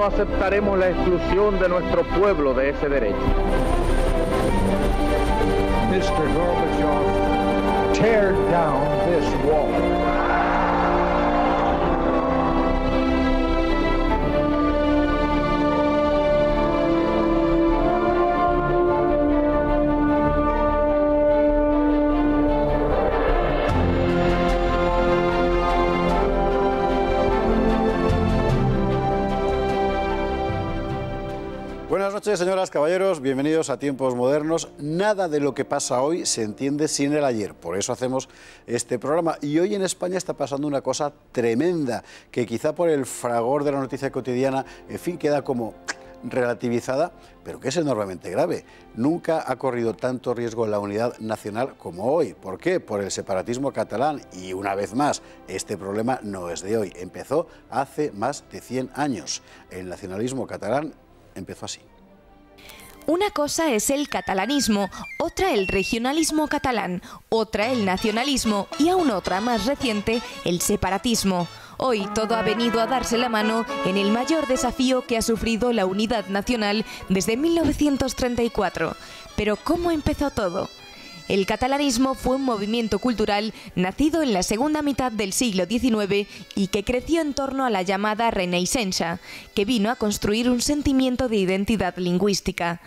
no aceptaremos la exclusión de nuestro pueblo de ese derecho. Mr. Tear down this wall. Noches, señoras, caballeros, bienvenidos a Tiempos Modernos. Nada de lo que pasa hoy se entiende sin el ayer, por eso hacemos este programa. Y hoy en España está pasando una cosa tremenda, que quizá por el fragor de la noticia cotidiana, en fin, queda como relativizada, pero que es enormemente grave. Nunca ha corrido tanto riesgo la unidad nacional como hoy. ¿Por qué? Por el separatismo catalán. Y una vez más, este problema no es de hoy. Empezó hace más de 100 años. El nacionalismo catalán empezó así. Una cosa es el catalanismo, otra el regionalismo catalán, otra el nacionalismo y aún otra más reciente, el separatismo. Hoy todo ha venido a darse la mano en el mayor desafío que ha sufrido la unidad nacional desde 1934. Pero ¿cómo empezó todo? El catalanismo fue un movimiento cultural nacido en la segunda mitad del siglo XIX y que creció en torno a la llamada Renaissance, que vino a construir un sentimiento de identidad lingüística.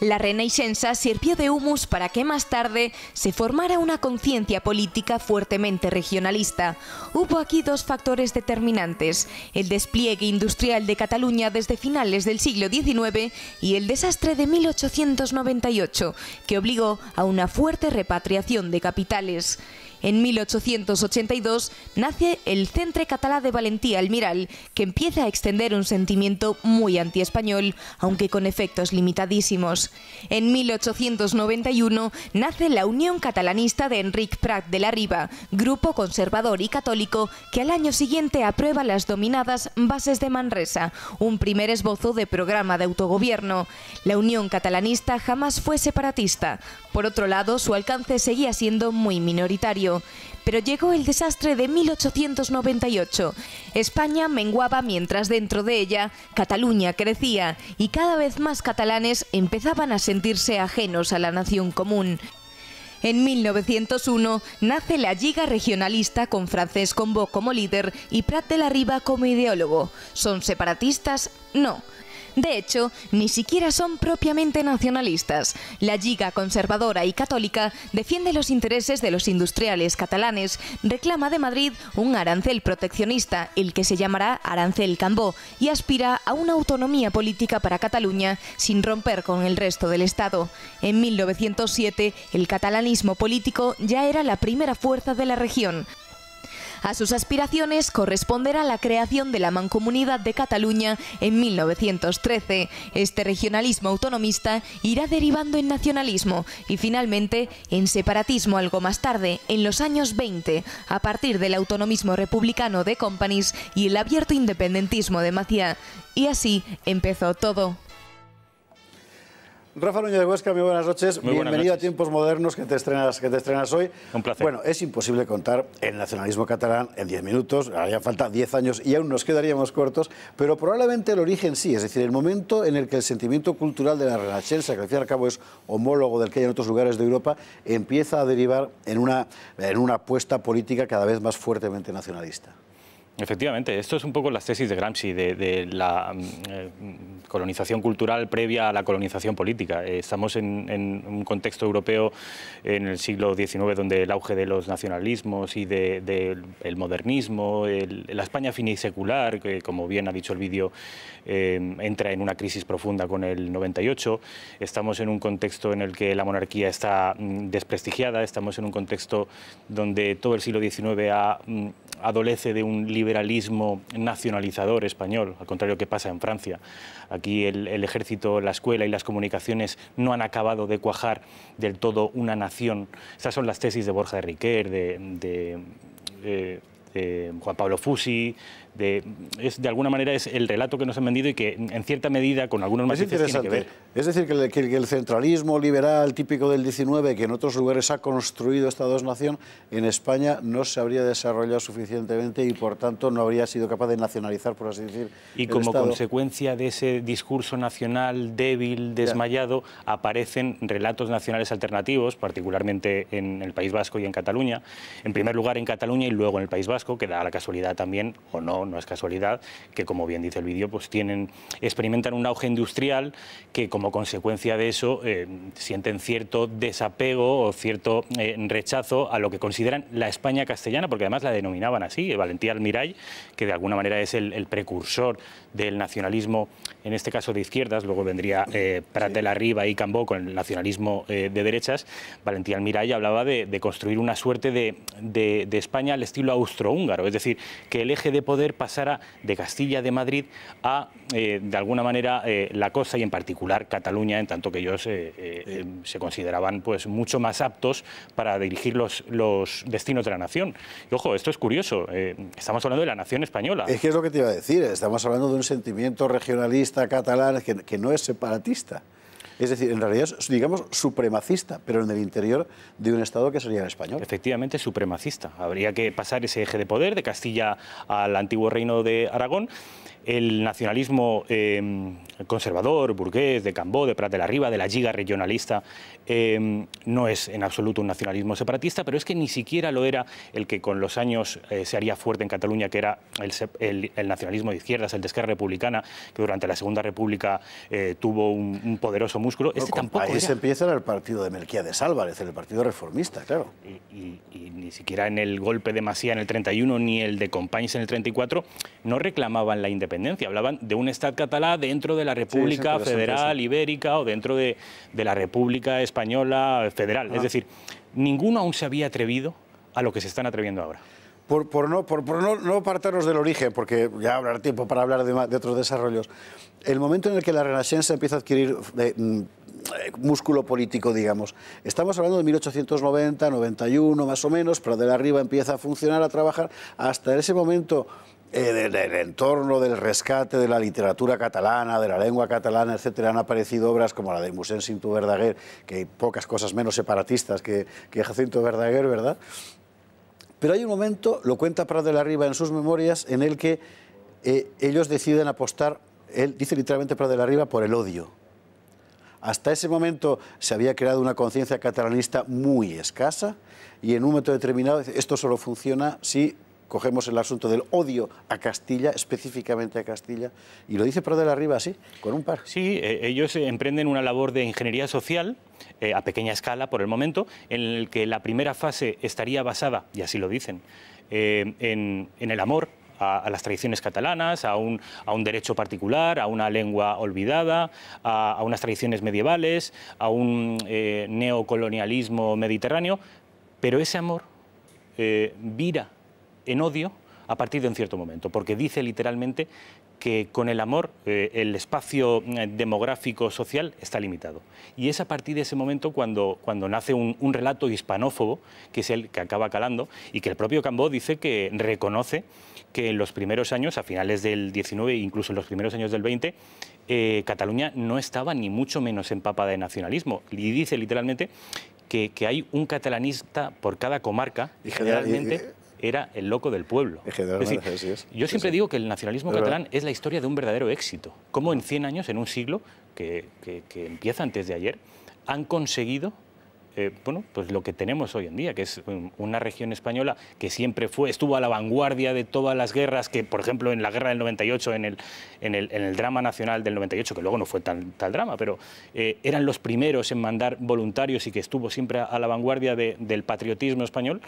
La Renaissance sirvió de humus para que más tarde se formara una conciencia política fuertemente regionalista. Hubo aquí dos factores determinantes, el despliegue industrial de Cataluña desde finales del siglo XIX y el desastre de 1898, que obligó a una fuerte repatriación de capitales. En 1882 nace el Centre Catalá de Valentía Almiral, que empieza a extender un sentimiento muy antiespañol, aunque con efectos limitadísimos. En 1891 nace la Unión Catalanista de Enric Prat de la Riba, grupo conservador y católico que al año siguiente aprueba las dominadas Bases de Manresa, un primer esbozo de programa de autogobierno. La Unión Catalanista jamás fue separatista. Por otro lado, su alcance seguía siendo muy minoritario. Pero llegó el desastre de 1898. España menguaba mientras dentro de ella Cataluña crecía y cada vez más catalanes empezaban a sentirse ajenos a la nación común. En 1901 nace la Liga Regionalista con Francesc Combó como líder y Prat de la Riba como ideólogo. ¿Son separatistas? No. De hecho, ni siquiera son propiamente nacionalistas. La Liga Conservadora y Católica defiende los intereses de los industriales catalanes, reclama de Madrid un arancel proteccionista, el que se llamará arancel Cambó, y aspira a una autonomía política para Cataluña sin romper con el resto del Estado. En 1907, el catalanismo político ya era la primera fuerza de la región. A sus aspiraciones corresponderá la creación de la Mancomunidad de Cataluña en 1913. Este regionalismo autonomista irá derivando en nacionalismo y finalmente en separatismo algo más tarde, en los años 20, a partir del autonomismo republicano de Companys y el abierto independentismo de Maciá. Y así empezó todo. Rafa Núñez de Huesca, muy buenas noches. Bienvenido a Tiempos Modernos que te, estrenas, que te estrenas hoy. Un placer. Bueno, es imposible contar el nacionalismo catalán en 10 minutos, haría falta 10 años y aún nos quedaríamos cortos, pero probablemente el origen sí, es decir, el momento en el que el sentimiento cultural de la Renaissance, que al fin y al cabo es homólogo del que hay en otros lugares de Europa, empieza a derivar en una, en una apuesta política cada vez más fuertemente nacionalista. Efectivamente, esto es un poco las tesis de Gramsci, de, la mm, eh, colonización cultural previa a la colonización política. Eh, estamos en, un contexto europeo en el siglo XIX donde el auge de los nacionalismos y del modernismo, la España finisecular, que como bien ha dicho el vídeo, eh, entra en una crisis profunda con el 98. Estamos en un contexto en el que la monarquía está mm, desprestigiada, estamos en un contexto donde todo el siglo XIX mm, adolece de un liberalismo nacionalizador español, al contrario que pasa en Francia. Aquí el, ejército, la escuela y las comunicaciones no han acabado de cuajar del todo una nación. Estas son las tesis de Borja de Riquer, de, Juan Pablo Fusi, de, es, de alguna manera es el relato que nos han vendido y que en cierta medida con algunos es matices tiene que ver. Es decir, que el, que el centralismo liberal típico del 19, que en otros lugares ha construido esta dos-nación, en España no se habría desarrollado suficientemente y por tanto no habría sido capaz de nacionalizar, por así decir. Y el como Estado. consecuencia de ese discurso nacional débil, desmayado, aparecen relatos nacionales alternativos, particularmente en el País Vasco y en Cataluña. En primer lugar en Cataluña y luego en el País Vasco, que da la casualidad también, o no, no es casualidad, que como bien dice el vídeo, pues tienen, experimentan un auge industrial que como consecuencia de eso eh, sienten cierto desapego o cierto eh, rechazo a lo que consideran la España castellana, porque además la denominaban así, Valentía Almirall, que de alguna manera es el, el precursor del nacionalismo, en este caso de izquierdas, luego vendría eh, Prat de la y Cambó con el nacionalismo eh, de derechas, Valentía Almirall hablaba de, de construir una suerte de, de- de España al estilo austrohúngaro, es decir, que el eje de poder pasara de Castilla, de Madrid, a, eh, de alguna manera, eh, la costa y en particular Cataluña, en tanto que ellos eh, se consideraban pues, mucho más aptos para dirigir los, los destinos de la nación. Y ojo, esto es curioso, estamos hablando de la nación española. Es que es lo que te iba a decir, estamos hablando de un sentimiento regionalista catalán que, que no es separatista. Es decir, en realidad es, digamos, supremacista, pero en el interior de un Estado que sería el español. Efectivamente, supremacista. Habría que pasar ese eje de poder de Castilla al antiguo reino de Aragón. El nacionalismo eh, conservador, burgués, de Cambó, de Prat de la Riba, de la Giga regionalista, eh, no es en absoluto un nacionalismo separatista, pero es que ni siquiera lo era el que con los años eh, se haría fuerte en Cataluña, que era el, el- el nacionalismo de izquierdas, el de Esquerra Republicana, que durante la Segunda República eh, tuvo un, un poderoso músculo. Este No, tampoco ahí era. se empieza en el partido de Melquiades Álvarez, el partido reformista, claro. y, y- y ni siquiera en el golpe de Masía en el 31 ni el de Companys en el 34 no reclamaban la independencia, hablaban de un Estado catalán dentro de la República Federal Ibérica o dentro de, de la República Española Federal. Ah. Es decir, ninguno aún se había atrevido a lo que se están atreviendo ahora. Por, por no, por, por no, no apartarnos del origen, porque ya habrá tiempo para hablar de, otros desarrollos, el momento en el que la Renaissance empieza a adquirir eh, mm, músculo político, digamos, estamos hablando de 1890, 91 más o menos, pero de la arriba empieza a funcionar, a trabajar, hasta ese momento del, del entorno del rescate de la literatura catalana, de la lengua catalana, etcétera, han aparecido obras como la de Musén Cinto Verdaguer, que hay pocas cosas menos separatistas que, que Jacinto Verdaguer, ¿verdad? Pero hay un momento, lo cuenta Prat de la Riva en sus memorias, en el que eh, ellos deciden apostar, él dice literalmente Prat de la Riva, por el odio. Hasta ese momento se había creado una conciencia catalanista muy escasa y en un momento determinado esto solo funciona si cogemos el asunto del odio a Castilla, específicamente a Castilla, y lo dice Prat de la Riva así, con un par. Sí, eh, ellos emprenden una labor de ingeniería social eh, a pequeña escala por el momento, en el que la primera fase estaría basada, y así lo dicen, eh, en, en el amor a, a las tradiciones catalanas, a un, a un derecho particular, a una lengua olvidada, a, a unas tradiciones medievales, a un eh, neocolonialismo mediterráneo, pero ese amor eh, vira en odio a partir de un cierto momento, porque dice literalmente que con el amor eh, el espacio eh, demográfico social está limitado. Y es a partir de ese momento cuando, cuando nace un, un relato hispanófobo, que es el que acaba calando, y que el propio Cambó dice que reconoce que en los primeros años, a finales del 19 e incluso en los primeros años del 20, eh, Cataluña no estaba ni mucho menos empapada de nacionalismo. Y dice literalmente que, que hay un catalanista por cada comarca y- generalmente era el loco del pueblo. Es decir, es. Yo Sí, siempre sí. digo que el nacionalismo Es catalán verdad. es la historia de un verdadero éxito. Cómo en 100 años, en un siglo que, que- que empieza antes de ayer, han conseguido eh, bueno, pues lo que tenemos hoy en día, que es una región española que siempre fue, estuvo a la vanguardia de todas las guerras, que por ejemplo en la guerra del 98, en el, en el, drama nacional del 98, que luego no fue tan, tal drama, pero eh, eran los primeros en mandar voluntarios y que estuvo siempre a, la vanguardia de- del patriotismo español,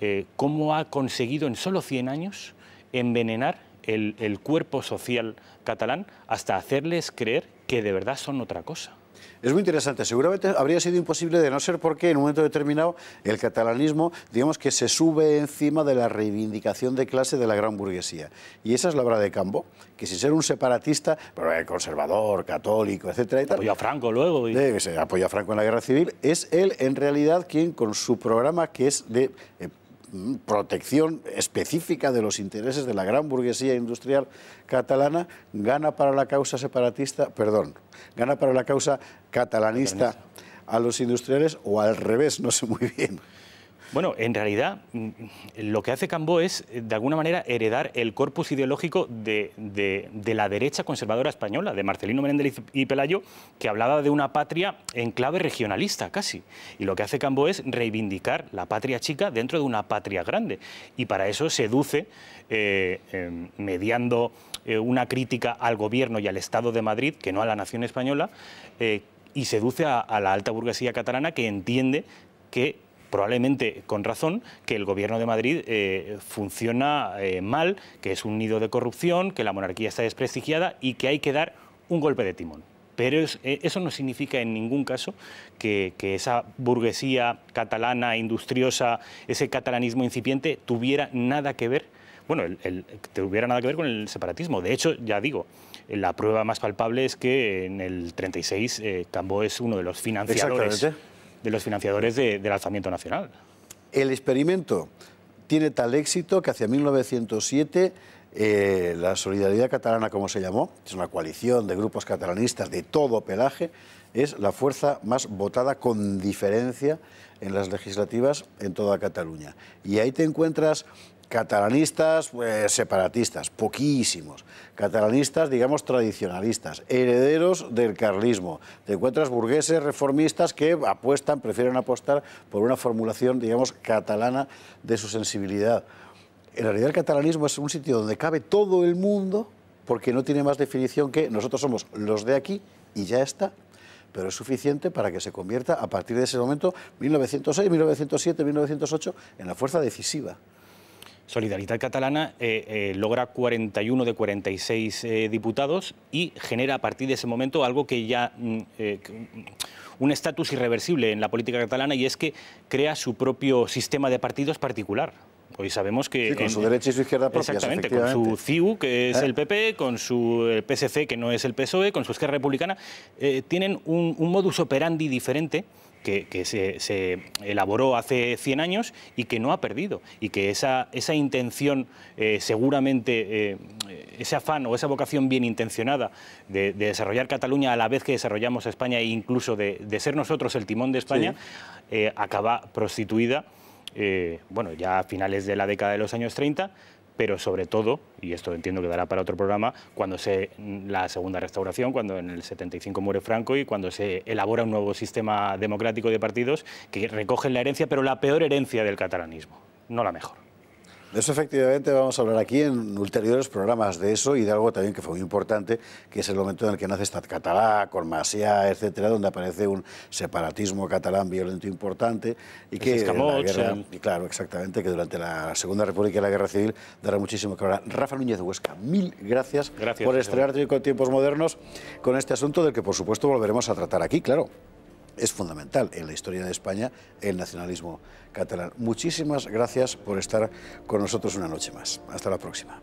eh, ¿cómo ha conseguido en solo 100 años envenenar el cuerpo social catalán hasta hacerles creer que de verdad son otra cosa? Es muy interesante. Seguramente habría sido imposible de no ser porque en un momento determinado el catalanismo, digamos que se sube encima de la reivindicación de clase de la gran burguesía. Y esa es la obra de Cambo, que sin ser un separatista, pero conservador, católico, etcétera y tal, Apoyó a Franco luego. y- de que se apoya a Franco en la guerra civil, es él en realidad quien con su programa que es de eh, protección específica de los intereses de la gran burguesía industrial catalana, gana para la causa separatista, perdón, gana para la causa catalanista a los industriales o al revés, no sé muy bien. Bueno, en realidad mm, lo que hace Cambó es, eh, de alguna manera, heredar el corpus ideológico de, la derecha conservadora española, de Marcelino Menéndez y Pelayo, que hablaba de una patria en clave regionalista, casi. Y lo que hace Cambó es reivindicar la patria chica dentro de una patria grande. Y para eso seduce, eh, em, mediando eh, una crítica al gobierno y al Estado de Madrid, que no a la nación española, y seduce a la alta burguesía catalana que entiende que probablemente con razón, que el Gobierno de Madrid eh, funciona eh, mal, que es un nido de corrupción, que la monarquía está desprestigiada y que hay que dar un golpe de timón. Pero eh, eso no significa en ningún caso que, esa burguesía catalana, industriosa, ese catalanismo incipiente tuviera nada que ver, bueno, tuviera nada que ver con el separatismo. De hecho, ya digo, la prueba más palpable es que en el 36 Cambó es uno de los financiadores de los financiadores del alzamiento nacional. El experimento tiene tal éxito que hacia 1907 eh, la Solidaridad Catalana, como se llamó, es una coalición de grupos catalanistas de todo pelaje, es la fuerza más votada con diferencia en las legislativas en toda Cataluña. Y ahí te encuentras Catalanistas, pues, separatistas, poquísimos. Catalanistas, digamos, tradicionalistas, herederos del carlismo. Te encuentras burgueses reformistas que apuestan, prefieren apostar por una formulación, digamos, catalana de su sensibilidad. En realidad el catalanismo es un sitio donde cabe todo el mundo porque no tiene más definición que nosotros somos los de aquí y ya está pero es suficiente para que se convierta a partir de ese momento, 1906, 1907, 1908, en la fuerza decisiva. Solidaridad Catalana eh, eh, logra 41 de 46 eh, diputados y genera a partir de ese momento algo que ya... Mm, un estatus irreversible en la política catalana y es que crea su propio sistema de partidos particular. Hoy sabemos que... con su derecha y su izquierda propias, Exactamente, con su CIU, que es el PP, con su PSC, que no es el PSOE, con su Esquerra Republicana, tienen un, un modus operandi diferente que, se, elaboró hace 100 años y que no ha perdido. Y que esa, esa intención, eh, seguramente, eh, ese afán o esa vocación bien intencionada de, desarrollar Cataluña a la vez que desarrollamos España e incluso de, ser nosotros el timón de España, eh, acaba prostituida, bueno, ya a finales de la década de los años 30 pero sobre todo, y esto entiendo que dará para otro programa, cuando se la segunda restauración, cuando en el 75 muere Franco y cuando se elabora un nuevo sistema democrático de partidos que recogen la herencia, pero la peor herencia del catalanismo, no la mejor. De eso efectivamente vamos a hablar aquí en ulteriores programas de eso y de algo también que fue muy importante, que es el momento en el que nace Estat Catalá, con Masia, etcétera, donde aparece un separatismo catalán violento importante y que la guerra, y claro, exactamente, que durante la Segunda República y la Guerra Civil dará muchísimo que hablar. Rafa Núñez de Huesca, mil gracias, por estrenarte con tiempos modernos con este asunto del que por supuesto volveremos a tratar aquí, claro es fundamental en la historia de España el nacionalismo catalán. Muchísimas gracias por estar con nosotros una noche más. Hasta la próxima.